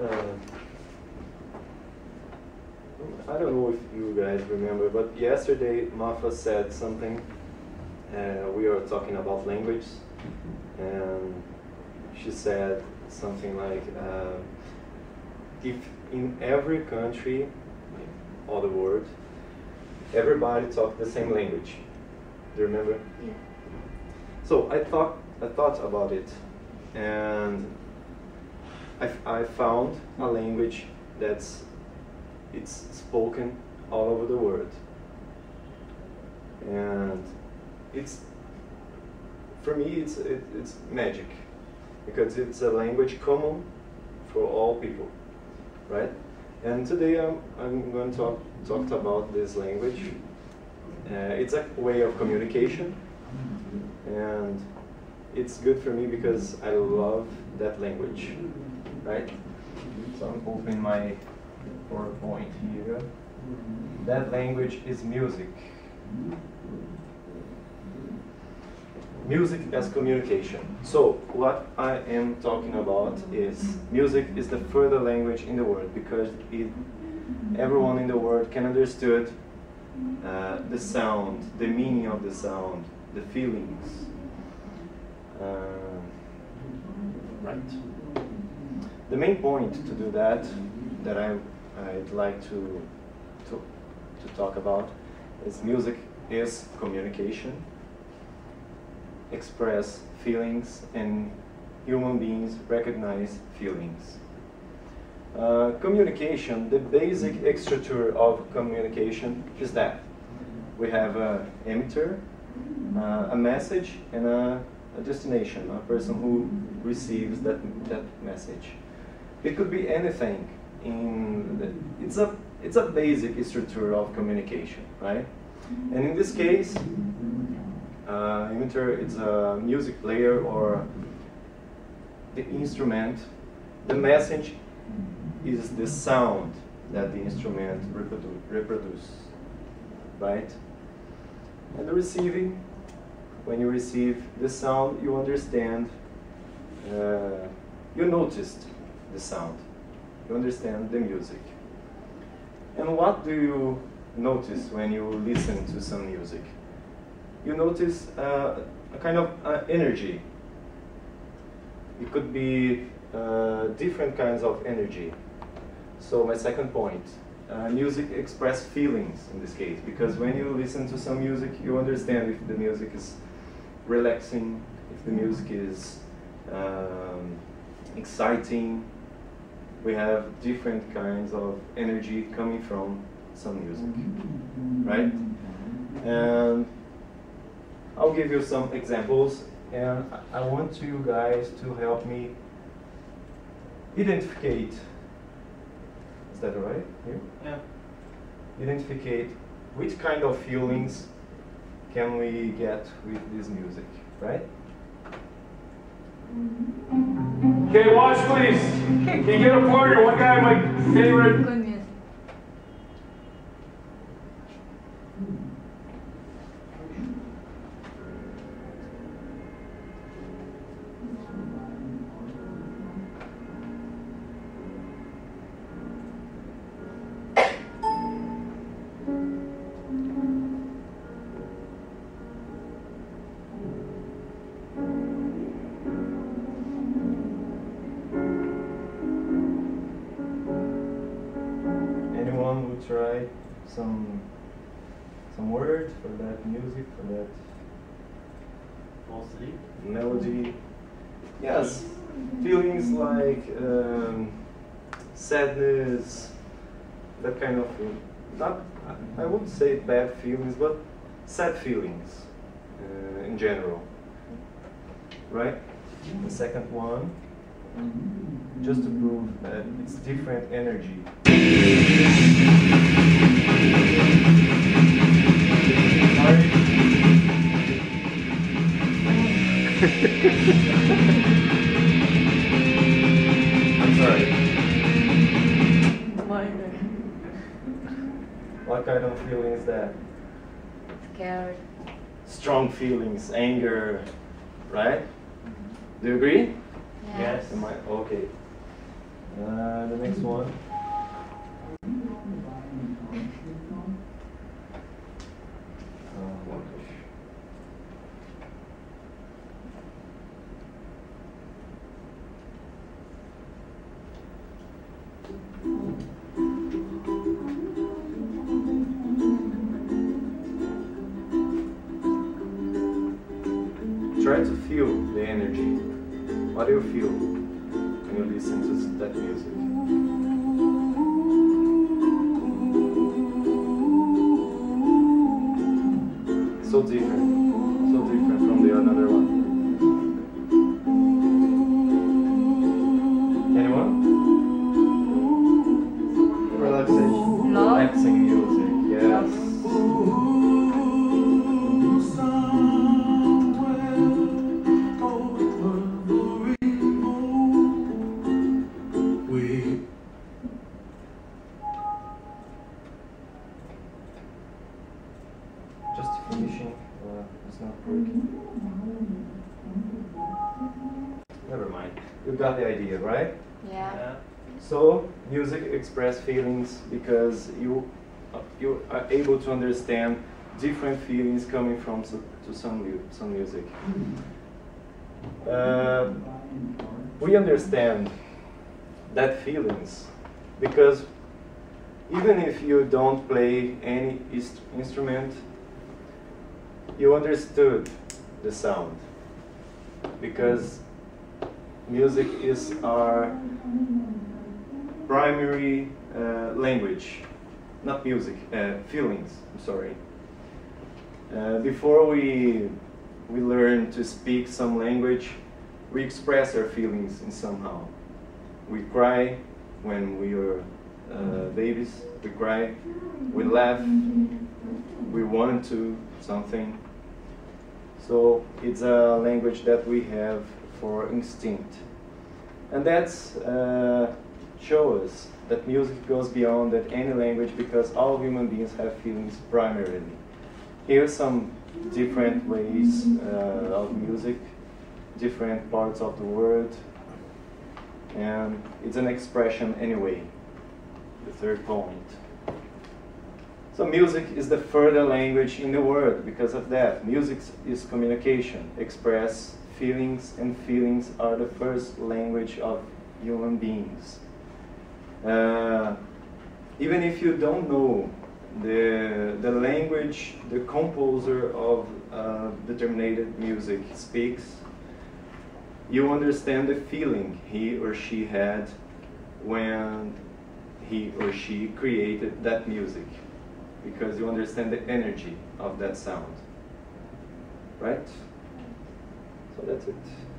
Uh, I don't know if you guys remember, but yesterday Mafa said something. Uh, we were talking about language, and she said something like, uh, if in every country, all the world, everybody talk the same language. Do you remember? Yeah. So I thought I thought about it, and I, found a language that's it's spoken all over the world, and it's for me it's it, it's magic because it's a language common for all people, right? And today I'm, I'm going to talk, talk about this language. Uh, it's a way of communication, and it's good for me because I love that language, right? So I'm opening my PowerPoint here. That language is music. Music as communication. So what I am talking about is music is the further language in the world because it, everyone in the world can understood uh, the sound, the meaning of the sound, the feelings. Uh, right. The main point to do that, that I, I'd like to, to, to talk about, is music is communication, express feelings, and human beings recognize feelings. Uh, communication, the basic structure of communication is that we have an emitter, uh, a message, and a, a, destination, a person who receives that, that message. It could be anything. In the, it's a it's a basic structure of communication, right? And in this case, uh, emitter is a music player or the instrument. The message is the sound that the instrument reprodu reproduce, right? And the receiving, when you receive the sound, you understand, uh, you noticed the sound, you understand the music. And what do you notice when you listen to some music? You notice uh, a kind of uh, energy. It could be uh, different kinds of energy. So my second point, uh, music express feelings in this case, because when you listen to some music, you understand if the music is relaxing, if the music is um, exciting. We have different kinds of energy coming from some music, right? And I'll give you some examples, and I want you guys to help me identificate is that all right? Here? Yeah. Identificate which kind of feelings can we get with this music, right? Okay, watch please. Can you get a partner? One guy, my favorite. Try some some words for that music, for that asleep. melody? Yes, feelings like um, sadness, that kind of thing. Not, I wouldn't say bad feelings, but sad feelings uh, in general. Right? The second one, just to prove that it's different energy. I'm sorry. Minor. What kind of feeling is that? Scared. Strong feelings, anger, right? Do you agree? Yes. Am I okay? Uh, the next one. The energy. What do you feel when you listen to that music? So different, got right? Yeah. So music express feelings because you uh, you are able to understand different feelings coming from so, to some mu- some music. Uh, we understand that feelings because even if you don't play any ist- instrument, you understood the sound because music is our primary uh, language, not music, uh, feelings. I'm sorry. Uh, before we we learn to speak some language, we express our feelings in somehow. We cry when we are uh, babies. We cry. We laugh. We want to something. So it's a language that we have for instinct, and that Uh, show us that music goes beyond that any language because all human beings have feelings primarily. Here are some different ways uh, of music, different parts of the world, and it's an expression anyway. The third point. So music is the further language in the world because of that. Music is communication, express feelings, and feelings are the first language of human beings. Uh, even if you don't know the, the language the composer of uh, determined music speaks, you understand the feeling he or she had when he or she created that music because you understand the energy of that sound. Right? So that's it.